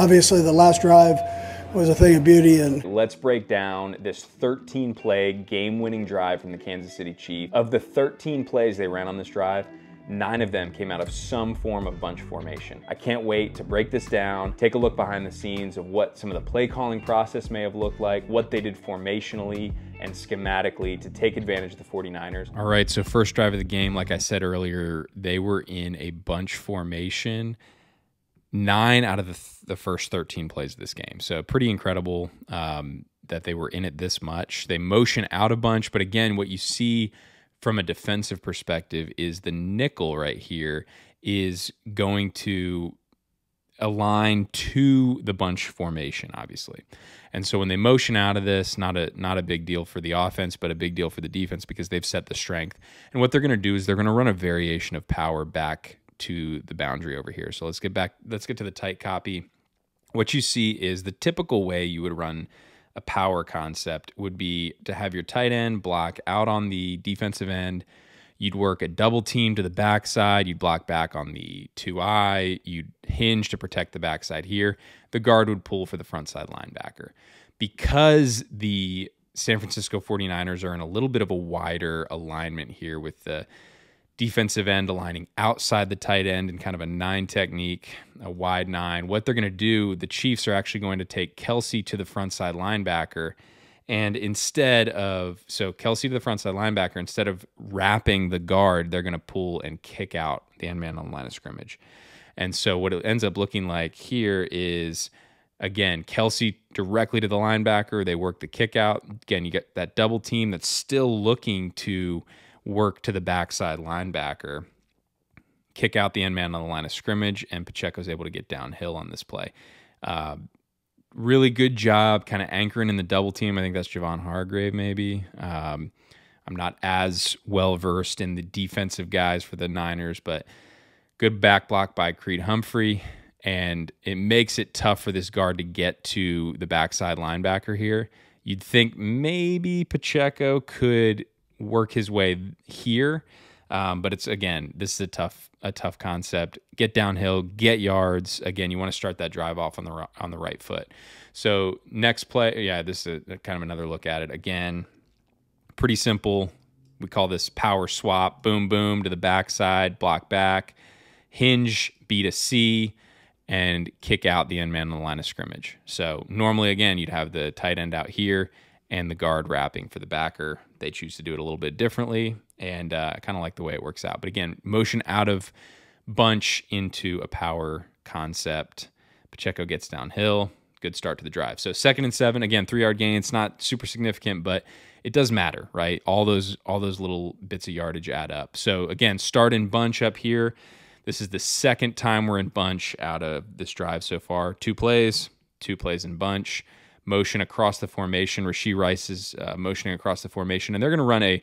obviously the last drive was a thing of beauty. And let's break down this 13 play game winning drive from the Kansas City Chiefs. Of the 13 plays they ran on this drive, nine of them came out of some form of bunch formation. I can't wait to break this down, take a look behind the scenes of what some of the play calling process may have looked like, what they did formationally and schematically to take advantage of the 49ers. All right, so first drive of the game, like I said earlier, they were in a bunch formation nine out of the, th- the first 13 plays of this game. So pretty incredible um, that they were in it this much. They motion out a bunch, but again, what you see from a defensive perspective is the nickel right here is going to align to the bunch formation obviously and so when they motion out of this not a not a big deal for the offense but a big deal for the defense because they've set the strength and what they're going to do is they're going to run a variation of power back to the boundary over here so let's get back let's get to the tight copy what you see is the typical way you would run a power concept would be to have your tight end block out on the defensive end. You'd work a double team to the backside. You'd block back on the two eye. You'd hinge to protect the backside here. The guard would pull for the front side linebacker. Because the San Francisco 49ers are in a little bit of a wider alignment here with the defensive end aligning outside the tight end in kind of a nine technique, a wide nine. What they're going to do, the Chiefs are actually going to take Kelce to the front side linebacker. And instead of, so Kelce to the front side linebacker, instead of wrapping the guard, they're going to pull and kick out the end man on the line of scrimmage. And so what it ends up looking like here is, again, Kelce directly to the linebacker. They work the kick out. Again, you get that double team that's still looking to work to the backside linebacker, kick out the end man on the line of scrimmage, and Pacheco's able to get downhill on this play. Uh, really good job kind of anchoring in the double team. I think that's Javon Hargrave, maybe. Um, I'm not as well versed in the defensive guys for the Niners, but good back block by Creed Humphrey. And it makes it tough for this guard to get to the backside linebacker here. You'd think maybe Pacheco could work his way here. Um, but it's again, this is a tough a tough concept. Get downhill, get yards. Again, you want to start that drive off on the on the right foot. So next play, yeah, this is a, kind of another look at it. Again, pretty simple. We call this power swap. Boom, boom to the backside, block back, hinge B to C, and kick out the end man on the line of scrimmage. So normally, again, you'd have the tight end out here and the guard wrapping for the backer. They choose to do it a little bit differently, and uh, I kind of like the way it works out. But again, motion out of bunch into a power concept. Pacheco gets downhill. Good start to the drive. So second and seven, again, three yard gain. It's not super significant, but it does matter, right? All those all those little bits of yardage add up. So again, start in bunch up here. This is the second time we're in bunch out of this drive so far. Two plays, two plays in bunch motion across the formation. Rashee Rice is uh, motioning across the formation, and they're going to run a,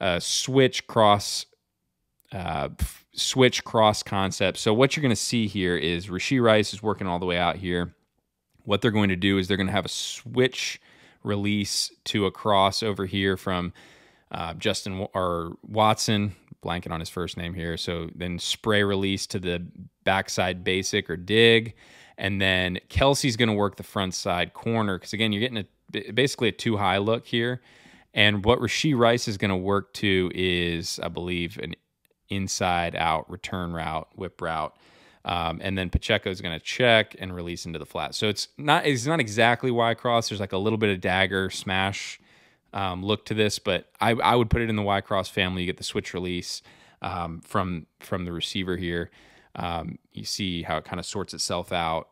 a, switch cross. Uh, switch cross concept. So what you're going to see here is Rashee Rice is working all the way out here. What they're going to do is they're going to have a switch release to a cross over here from uh, Justin or Watson, blanking on his first name here. So then spray release to the backside basic or dig. And then Kelce's going to work the front side corner because, again, you're getting a, basically a two high look here. And what Rashee Rice is going to work to is, I believe, an inside out return route, whip route. Um, and then Pacheco is going to check and release into the flat. So it's not it's not exactly Y cross. There's like a little bit of dagger smash um, look to this, but I, I would put it in the Y cross family. You get the switch release um, from from the receiver here. Um, you see how it kind of sorts itself out.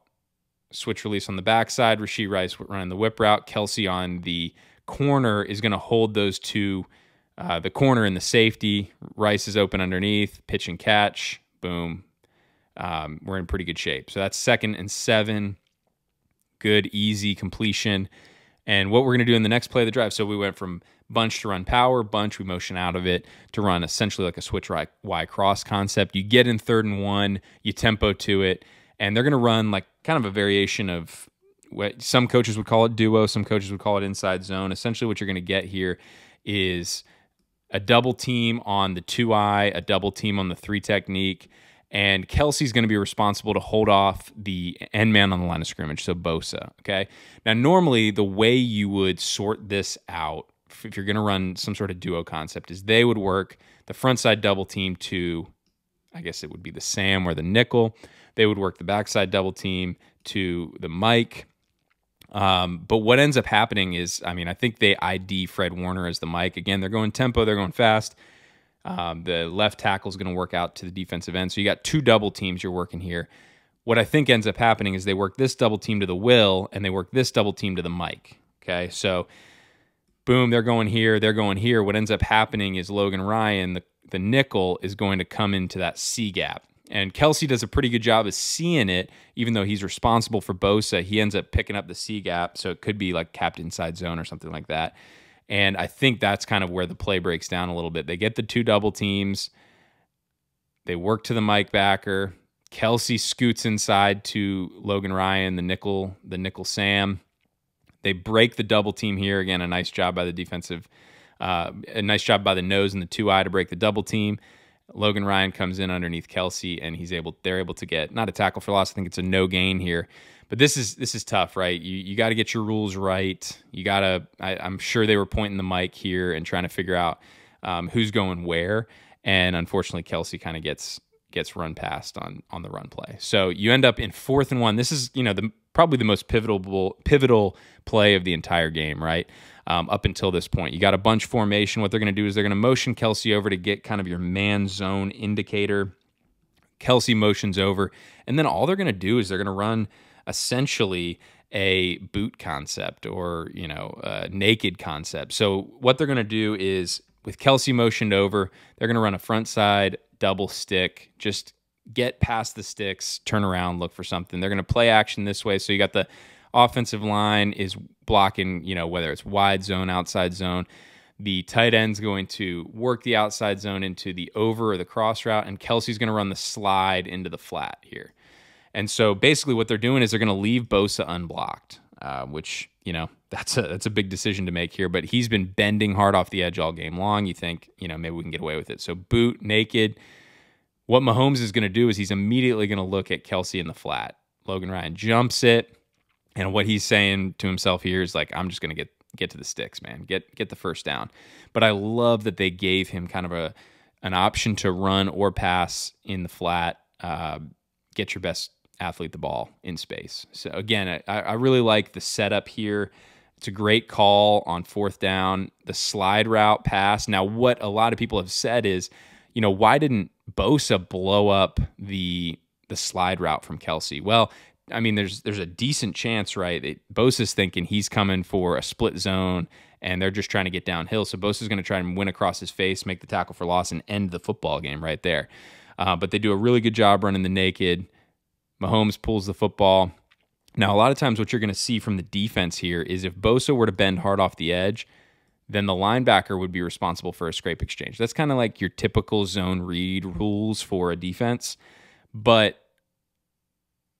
Switch release on the backside. Rashee Rice running the whip route. Kelce on the corner is going to hold those two, uh, the corner and the safety. Rice is open underneath. Pitch and catch. Boom. Um, we're in pretty good shape. So that's second and seven. Good, easy completion. And what we're going to do in the next play of the drive. So we went from bunch to run power, bunch, we motion out of it to run essentially like a switch right Y cross concept. You get in third and one, you tempo to it, and they're going to run like kind of a variation of what some coaches would call it duo, some coaches would call it inside zone. Essentially, what you're going to get here is a double team on the two eye, a double team on the three technique, and Kelce's going to be responsible to hold off the end man on the line of scrimmage, so Bosa. Okay. Now, normally the way you would sort this out, if you're going to run some sort of duo concept, is they would work the front side double team to, I guess it would be the Sam or the nickel. They would work the backside double team to the Mike. Um, but what ends up happening is, I mean, I think they ID Fred Warner as the Mike. Again, they're going tempo, they're going fast. Um, the left tackle is going to work out to the defensive end. So you got two double teams you're working here. What I think ends up happening is they work this double team to the Will and they work this double team to the Mike. Okay. So boom, they're going here, they're going here. What ends up happening is Logan Ryan, the, the nickel, is going to come into that C gap. And Kelce does a pretty good job of seeing it, even though he's responsible for Bosa. He ends up picking up the C gap. So it could be like capped inside zone or something like that. And I think that's kind of where the play breaks down a little bit. They get the two double teams, they work to the Mike backer. Kelce scoots inside to Logan Ryan, the nickel, the nickel Sam. They break the double team here. Again, a nice job by the defensive, uh, a nice job by the nose and the two eye to break the double team. Logan Ryan comes in underneath Kelce, and he's able. They're able to get not a tackle for loss. I think it's a no gain here, but this is this is tough, right? You you got to get your rules right. You got to. I'm sure they were pointing the mic here and trying to figure out um, who's going where, and unfortunately, Kelce kind of gets gets run past on on the run play. So you end up in fourth and one. This is you know the probably the most pivotal pivotal play of the entire game, right? Um, up until this point, you got a bunch formation. What they're going to do is they're going to motion Kelce over to get kind of your man zone indicator. Kelce motions over, and then all they're going to do is they're going to run essentially a boot concept or you know naked concept. So what they're going to do is with Kelce motioned over, they're going to run a front side double stick, just get past the sticks, turn around, look for something. They're going to play action this way. So you got the offensive line is blocking, you know, whether it's wide zone, outside zone. The tight end's going to work the outside zone into the over or the cross route, and Kelce's going to run the slide into the flat here. And so basically, what they're doing is they're going to leave Bosa unblocked, uh, which you know that's a that's a big decision to make here. But he's been bending hard off the edge all game long. You think you know maybe we can get away with it? So boot naked. What Mahomes is going to do is he's immediately going to look at Kelce in the flat. Logan Ryan jumps it, and what he's saying to himself here is like, I'm just going to get get to the sticks, man. Get get the first down. But I love that they gave him kind of a an option to run or pass in the flat. Uh, get your best athlete the ball in space. So again, I, I really like the setup here. It's a great call on fourth down. The slide route pass. Now, what a lot of people have said is, you know, why didn't Bosa blow up the the slide route from Kelce? Well, I mean, there's there's a decent chance, right? That Bosa's thinking he's coming for a split zone, and they're just trying to get downhill. So Bosa's going to try and win across his face, make the tackle for loss, and end the football game right there. Uh, but they do a really good job running the naked. Mahomes pulls the football. Now, a lot of times, what you're going to see from the defense here is if Bosa were to bend hard off the edge, then the linebacker would be responsible for a scrape exchange. That's kind of like your typical zone read rules for a defense. But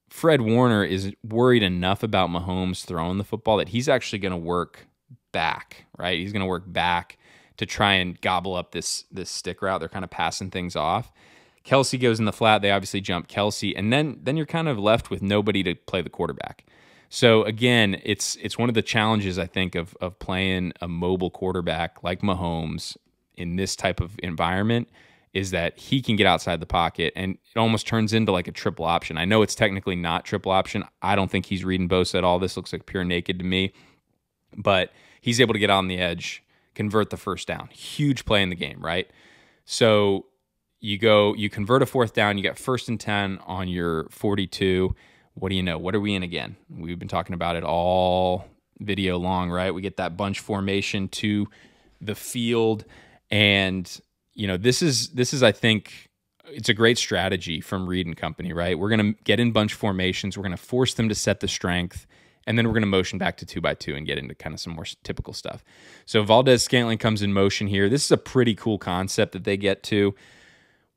Fred Warner is worried enough about Mahomes throwing the football that he's actually going to work back, right? He's going to work back to try and gobble up this this stick route. They're kind of passing things off. Kelce goes in the flat. They obviously jump Kelce, and then then you're kind of left with nobody to play the quarterback. So again, it's it's one of the challenges I think of of playing a mobile quarterback like Mahomes in this type of environment is that he can get outside the pocket and it almost turns into like a triple option. I know it's technically not triple option. I don't think he's reading Bosa at all. This looks like pure naked to me. But he's able to get on the edge, convert the first down. Huge play in the game, right? So you go, you convert a fourth down, you got first and 10 on your 42. What do you know? What are we in again? We've been talking about it all video long, right? We get that bunch formation to the field and you know, this is this is I think it's a great strategy from Reid and company, right? We're going to get in bunch formations, we're going to force them to set the strength and then we're going to motion back to two by two and get into kind of some more typical stuff. So Valdes-Scantling comes in motion here. This is a pretty cool concept that they get to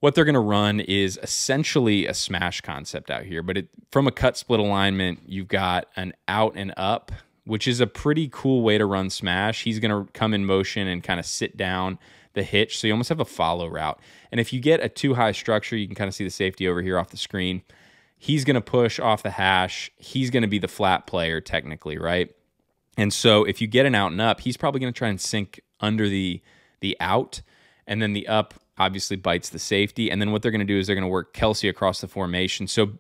what they're going to run is essentially a smash concept out here, but it, from a cut split alignment, you've got an out and up, which is a pretty cool way to run smash. He's going to come in motion and kind of sit down. the hitch. So you almost have a follow route. And if you get a two high structure, you can kind of see the safety over here off the screen. He's going to push off the hash. He's going to be the flat player, technically, right? And so if you get an out and up, he's probably going to try and sink under the the out, and then the up obviously bites the safety. And then what they're going to do is they're going to work Kelce across the formation. So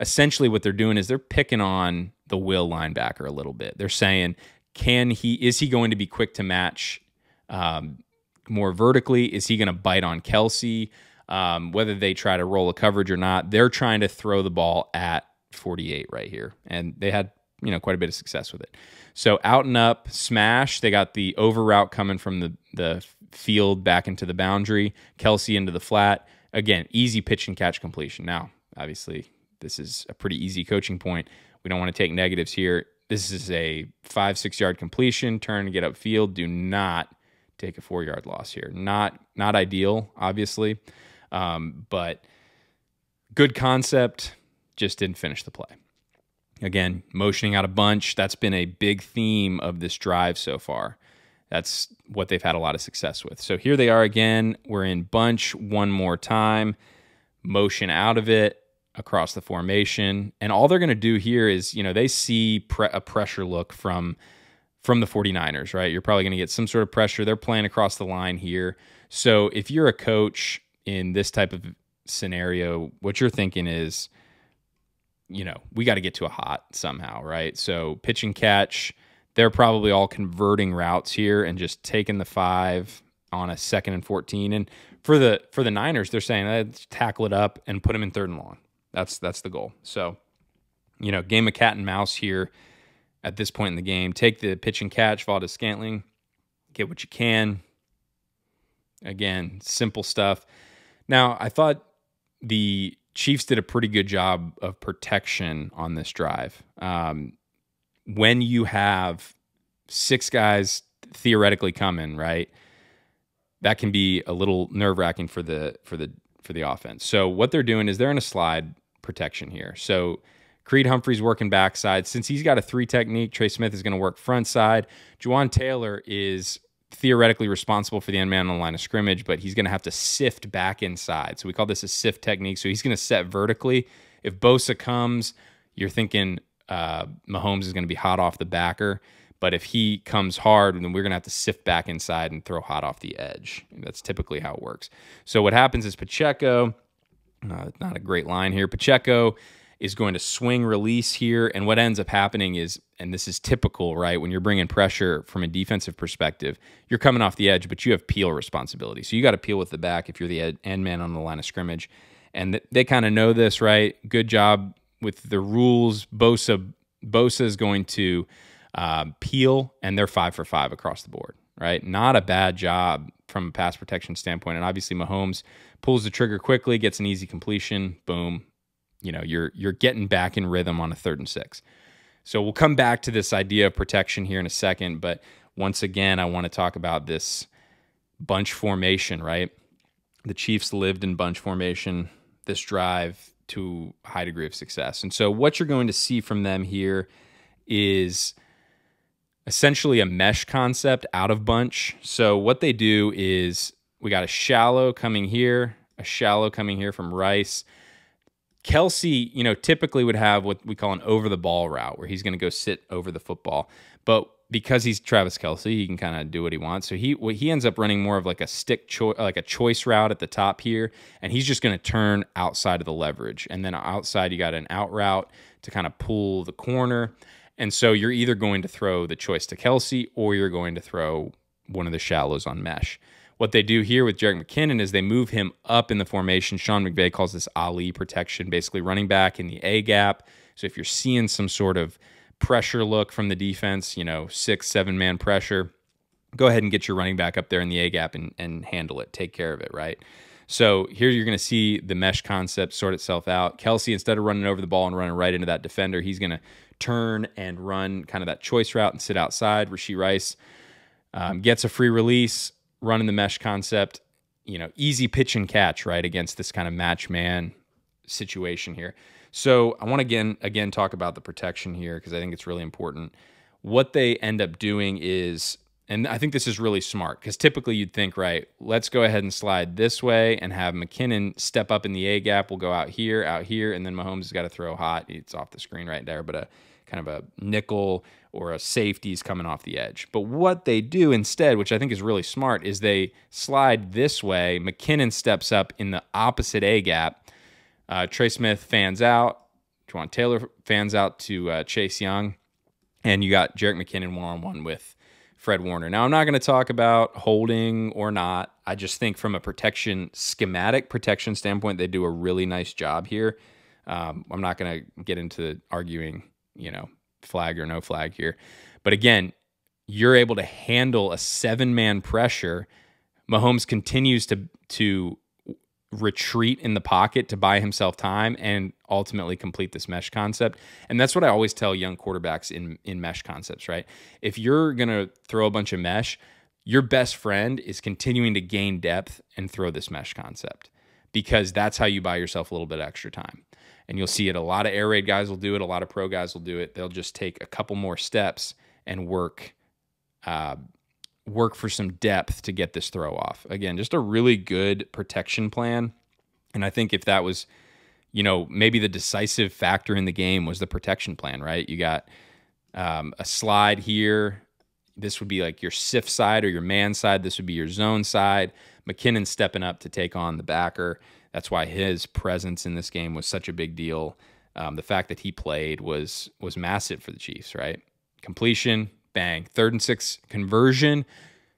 essentially, what they're doing is they're picking on the will linebacker a little bit. They're saying, can he is he going to be quick to match um, more vertically? Is he going to bite on Kelce? Um, whether they try to roll a coverage or not, they're trying to throw the ball at 48 right here, and they had you know quite a bit of success with it. So out and up smash. They got the over route coming from the the field back into the boundary. Kelce into the flat. Again, easy pitch and catch completion. Now, obviously, this is a pretty easy coaching point. We don't want to take negatives here. This is a five six yard completion. Turn get upfield. Do not take a four yard loss here. Not not ideal, obviously, um, but good concept. Just didn't finish the play. Again, motioning out a bunch. That's been a big theme of this drive so far. That's what they've had a lot of success with. So here they are again. We're in bunch one more time. Motion out of it across the formation. And all they're going to do here is, you know, they see pre- a pressure look from from the 49ers, right? You're probably going to get some sort of pressure. They're playing across the line here. So if you're a coach in this type of scenario, what you're thinking is, you know, we got to get to a hot somehow, right? So pitch and catch, they're probably all converting routes here and just taking the five on a second and 14. And for the for the Niners, they're saying eh, let's tackle it up and put them in third and long. That's that's the goal. So, you know, game of cat and mouse here at this point in the game. Take the pitch and catch, Valdes-Scantling, get what you can. Again, simple stuff. Now, I thought the Chiefs did a pretty good job of protection on this drive. Um, when you have six guys theoretically coming, right? That can be a little nerve wracking for the for the for the offense. So what they're doing is they're in a slide protection here. So Creed Humphrey's working backside. Since he's got a three technique, Trey Smith is going to work front side. Jawaan Taylor is theoretically responsible for the end man on the line of scrimmage, but he's going to have to sift back inside. So we call this a sift technique. So he's going to set vertically. If Bosa comes, you're thinking uh, Mahomes is going to be hot off the backer. But if he comes hard, then we're going to have to sift back inside and throw hot off the edge. That's typically how it works. So what happens is Pacheco, uh, not a great line here. Pacheco is going to swing release here. And what ends up happening is, and this is typical, right? When you're bringing pressure from a defensive perspective, you're coming off the edge, but you have peel responsibility. So you got to peel with the back if you're the end man on the line of scrimmage. And they kind of know this, right? Good job with the rules. Bosa, Bosa is going to uh, peel, and they're five for five across the board, right? Not a bad job from a pass protection standpoint. And obviously, Mahomes pulls the trigger quickly, gets an easy completion, boom, you know you're you're getting back in rhythm on a third and six. So we'll come back to this idea of protection here in a second, but once again, I want to talk about this bunch formation, right? The Chiefs lived in bunch formation this drive to a high degree of success. And so what you're going to see from them here is essentially a mesh concept out of bunch. So what they do is we got a shallow coming here, a shallow coming here from Rice. Kelce, you know, typically would have what we call an over the ball route where he's going to go sit over the football. But because he's Travis Kelce, he can kind of do what he wants. So he he ends up running more of like a stick choice, like a choice route at the top here, and he's just going to turn outside of the leverage, and then outside you got an out route to kind of pull the corner, and so you're either going to throw the choice to Kelce or you're going to throw one of the shallows on mesh. What they do here with Jerick McKinnon is they move him up in the formation. Sean McVay calls this Ali protection, basically running back in the A gap. So if you're seeing some sort of pressure look from the defense, you know, six, seven man pressure, go ahead and get your running back up there in the A gap and, and handle it, take care of it, right? So here you're going to see the mesh concept sort itself out. Kelce, instead of running over the ball and running right into that defender, he's going to turn and run kind of that choice route and sit outside. Rashee Rice um, gets a free release, running the mesh concept, you know, easy pitch and catch, right, against this kind of match man situation here. So I want to again again talk about the protection here because I think it's really important. What they end up doing is and I think this is really smart because typically you'd think, right, let's go ahead and slide this way and have McKinnon step up in the A gap. We'll go out here, out here, and then Mahomes has got to throw hot. It's off the screen right there, but a kind of a nickel or a safety's coming off the edge. But what they do instead, which I think is really smart, is they slide this way. McKinnon steps up in the opposite A gap. Uh, Trey Smith fans out. Jawaan Taylor fans out to uh, Chase Young. And you got Jerick McKinnon one on one with Fred Warner. Now, I'm not going to talk about holding or not. I just think from a protection, schematic protection standpoint, they do a really nice job here. Um, I'm not going to get into arguing, you know, flag or no flag here. But again, you're able to handle a seven man pressure. Mahomes continues to to retreat in the pocket to buy himself time and ultimately complete this mesh concept. And that's what I always tell young quarterbacks in in mesh concepts, right? If you're going to throw a bunch of mesh, your best friend is continuing to gain depth and throw this mesh concept because that's how you buy yourself a little bit extra time. And you'll see it a lot of air raid guys will do it, a lot of pro guys will do it. They'll just take a couple more steps and work uh, work for some depth to get this throw off. Again, just a really good protection plan. And I think if that was, you know, maybe the decisive factor in the game was the protection plan, right? You got um, a slide here. This would be like your SIF side or your man side. This would be your zone side. McKinnon stepping up to take on the backer. That's why his presence in this game was such a big deal. Um, the fact that he played was was massive for the Chiefs, right? Completion, bang. Third and six conversion,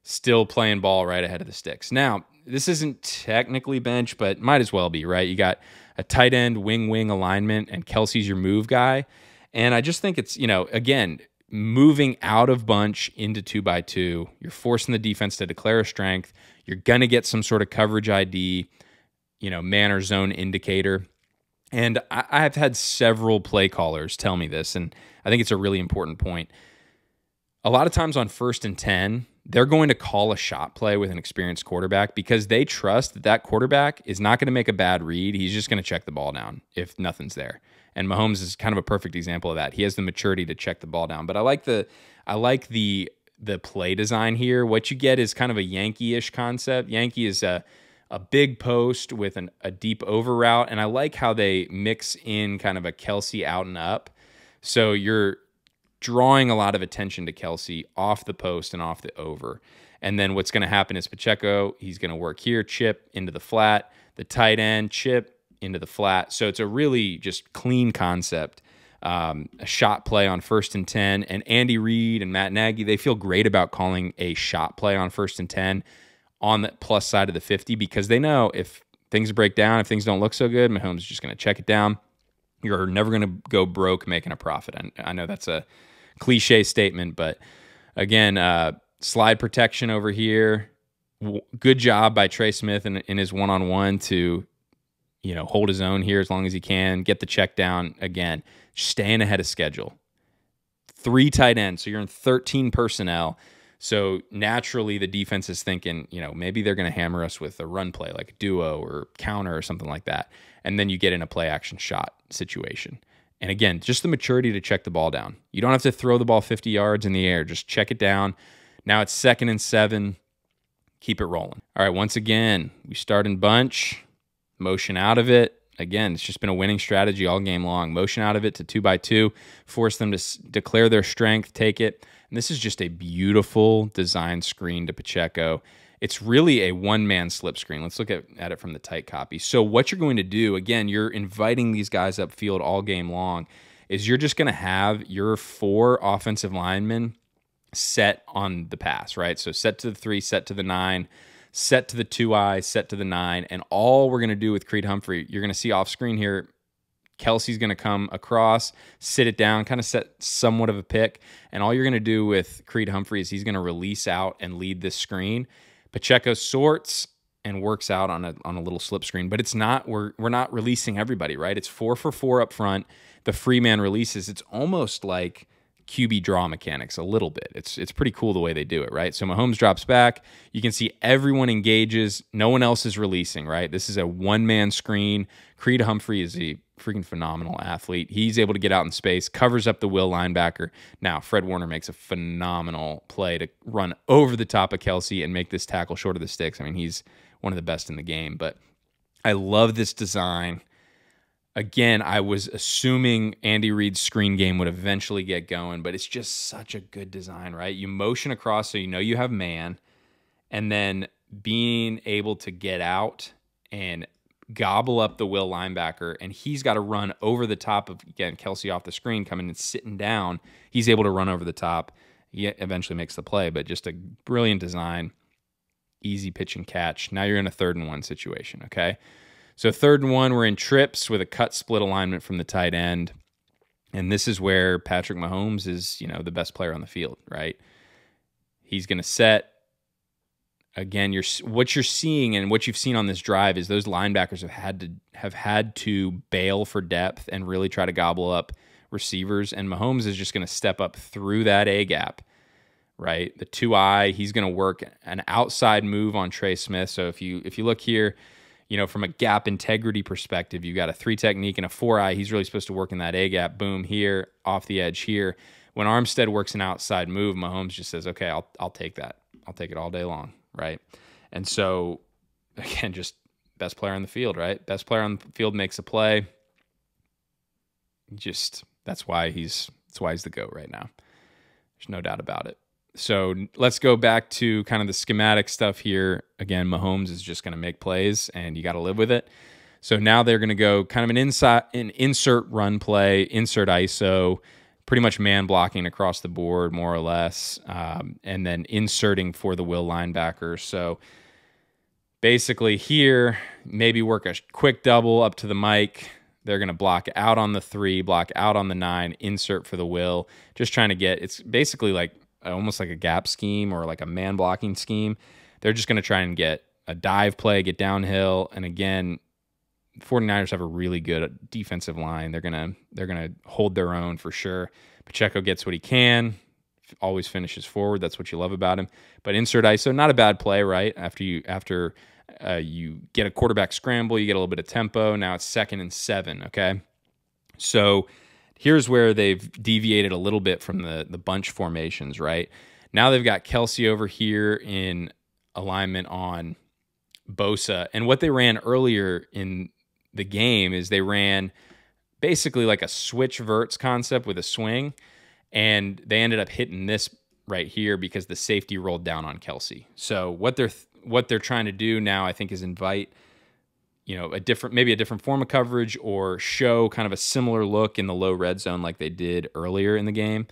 still playing ball right ahead of the sticks. Now, this isn't technically bench, but might as well be, right? You got a tight end wing wing alignment, and Kelce's your move guy. And I just think it's, you know, again, moving out of bunch into two by two, you're forcing the defense to declare a strength. You're going to get some sort of coverage ID, you know, man or zone indicator. And I, have had several play callers tell me this, and I think it's a really important point a lot of times on first and 10, they're going to call a shot play with an experienced quarterback because they trust that that quarterback is not going to make a bad read. He's just going to check the ball down if nothing's there. And Mahomes is kind of a perfect example of that. He has the maturity to check the ball down. But I like the I like the the play design here. What you get is kind of a Yankee-ish concept. Yankee is a a big post with an, a deep over route, and I like how they mix in kind of a Kelce out and up. So you're drawing a lot of attention to Kelce off the post and off the over. And then what's going to happen is Pacheco, he's going to work here, chip into the flat, the tight end, chip into the flat. So it's a really just clean concept. Um, a shot play on first and 10. And Andy Reid and Matt Nagy, they feel great about calling a shot play on first and 10 on the plus side of the 50 because they know if things break down, if things don't look so good, Mahomes is just going to check it down. You're never going to go broke making a profit. And I know that's a cliche statement, but again, uh, slide protection over here. Good job by Trey Smith in, in his one on one to, you know, hold his own here as long as he can, get the check down again, staying ahead of schedule. Three tight ends, so you're in 13 personnel. So naturally, the defense is thinking, you know, maybe they're going to hammer us with a run play like a duo or counter or something like that. And then you get in a play action shot situation. And again, just the maturity to check the ball down. You don't have to throw the ball 50 yards in the air, just check it down. Now it's second and seven. Keep it rolling. All right, once again, we start in bunch, motion out of it. Again, it's just been a winning strategy all game long. Motion out of it to two by two, force them to declare their strength, take it. And this is just a beautiful design screen to Pacheco it's really a one man slip screen. Let's look at, at it from the tight copy. So, what you're going to do, again, you're inviting these guys up field all game long, is you're just going to have your four offensive linemen set on the pass, right? So, set to the three, set to the nine, set to the two eye, set to the nine. And all we're going to do with Creed Humphrey, you're going to see off screen here. Kelce's going to come across, sit it down, kind of set somewhat of a pick. And all you're going to do with Creed Humphrey is he's going to release out and lead this screen Pacheco sorts and works out on a on a little slip screen, but it's not we're we're not releasing everybody, right? It's four for four up front. The free man releases. It's almost like QB draw mechanics a little bit. It's it's pretty cool the way they do it, right? So Mahomes drops back. You can see everyone engages. No one else is releasing, right? This is a one man screen. Creed Humphrey is a freaking phenomenal athlete. He's able to get out in space, covers up the will linebacker. Now Fred Warner makes a phenomenal play to run over the top of Kelce and make this tackle short of the sticks. I mean, he's one of the best in the game. But I love this design again, I was assuming Andy Reid's screen game would eventually get going, but it's just such a good design, right? You motion across so you know you have man, and then being able to get out and gobble up the will linebacker, and he's got to run over the top of again Kelce off the screen, coming and sitting down. He's able to run over the top. He eventually makes the play, but just a brilliant design, easy pitch and catch. Now you're in a third and one situation, okay? So third and one, we're in trips with a cut split alignment from the tight end. And this is where Patrick Mahomes is, you know, the best player on the field, right? He's going to set again, you're what you're seeing and what you've seen on this drive is those linebackers have had to have had to bail for depth and really try to gobble up receivers and Mahomes is just going to step up through that A gap, right? The 2-eye, he's going to work an outside move on Trey Smith. So if you if you look here, you know, from a gap integrity perspective, you got a three technique and a four eye. He's really supposed to work in that A gap. Boom here, off the edge here. When Armstead works an outside move, Mahomes just says, "Okay, I'll I'll take that. I'll take it all day long." Right. And so, again, just best player on the field, right? Best player on the field makes a play. Just that's why he's that's why he's the goat right now. There's no doubt about it so let's go back to kind of the schematic stuff here. Again, Mahomes is just going to make plays, and you got to live with it. So now they're going to go kind of an inside, an insert run play, insert ISO, pretty much man blocking across the board, more or less, um, and then inserting for the will linebacker. So basically, here maybe work a quick double up to the mic. They're going to block out on the three, block out on the nine, insert for the will. Just trying to get it's basically like almost like a gap scheme or like a man blocking scheme. They're just going to try and get a dive play, get downhill, and again, 49ers have a really good defensive line. They're gonna they're gonna hold their own for sure. Pacheco gets what he can, always finishes forward. That's what you love about him. But insert ISO, not a bad play, right? After you after uh, you get a quarterback scramble, you get a little bit of tempo. Now it's second and seven. Okay, so here's where they've deviated a little bit from the the bunch formations, right? Now they've got Kelce over here in alignment on Bosa. And what they ran earlier in the game is they ran basically like a switch verts concept with a swing. And they ended up hitting this right here because the safety rolled down on Kelce. So what they're what they're trying to do now, I think, is invite you know a different maybe a different form of coverage or show kind of a similar look in the low red zone like they did earlier in the game.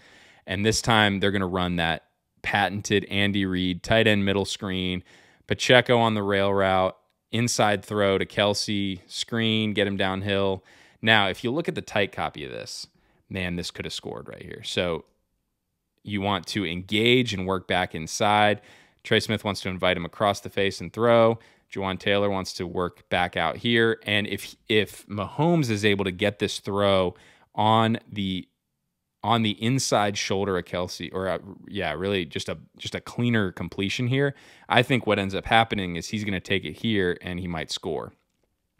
And this time they're going to run that patented Andy Reid tight end middle screen Pacheco on the rail route inside throw to Kelce screen get him downhill. Now if you look at the tight copy of this man this could have scored right here. So you want to engage and work back inside. Trey Smith wants to invite him across the face and throw Jawaan Taylor wants to work back out here. And if if Mahomes is able to get this throw on the on the inside shoulder of Kelce, or uh, yeah, really just a just a cleaner completion here. I think what ends up happening is he's going to take it here and he might score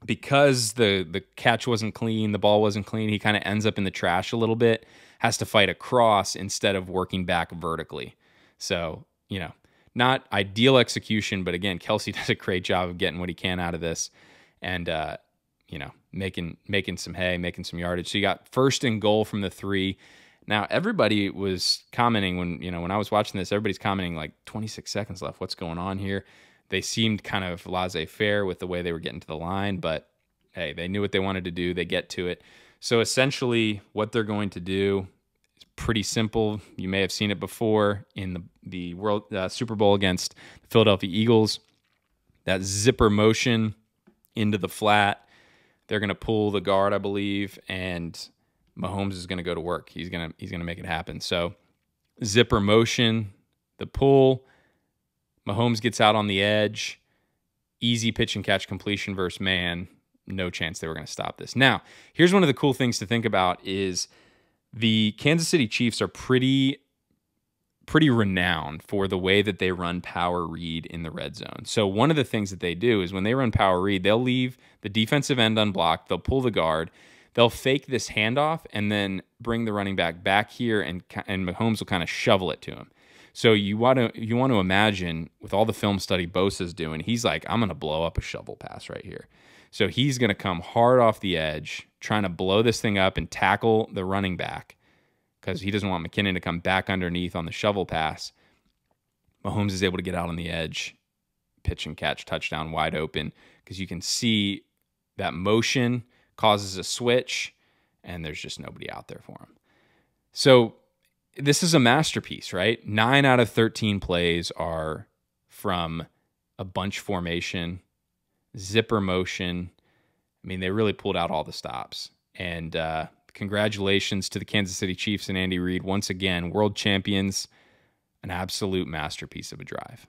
because the the catch wasn't clean, the ball wasn't clean. He kind of ends up in the trash a little bit, has to fight across instead of working back vertically. So you know not ideal execution, but again, Kelce does a great job of getting what he can out of this, and uh, you know, making making some hay, making some yardage. So you got first and goal from the three. Now everybody was commenting when you know when I was watching this, everybody's commenting like 26 seconds left. What's going on here? They seemed kind of laissez-faire with the way they were getting to the line, but hey, they knew what they wanted to do. They get to it. So essentially, what they're going to do pretty simple. You may have seen it before in the the World uh, Super Bowl against the Philadelphia Eagles. That zipper motion into the flat. They're going to pull the guard, I believe, and Mahomes is going to go to work. He's going to he's going to make it happen. So zipper motion, the pull. Mahomes gets out on the edge. Easy pitch and catch completion versus man. No chance they were going to stop this. Now, here's one of the cool things to think about is The Kansas City Chiefs are pretty pretty renowned for the way that they run power read in the red zone. So one of the things that they do is when they run power read, they'll leave the defensive end unblocked, they'll pull the guard, they'll fake this handoff and then bring the running back back here and and Mahomes will kind of shovel it to him. So you want to you want to imagine with all the film study Bosa's doing, he's like, I'm gonna blow up a shovel pass right here. So he's gonna come hard off the edge, trying to blow this thing up and tackle the running back because he doesn't want McKinnon to come back underneath on the shovel pass. Mahomes is able to get out on the edge, pitch and catch, touchdown wide open because you can see that motion causes a switch and there's just nobody out there for him. So this is a masterpiece, right? Nine out of 13 plays are from a bunch formation, zipper motion. I mean, they really pulled out all the stops. And uh, congratulations to the Kansas City Chiefs and Andy Reid. Once again, world champions, an absolute masterpiece of a drive.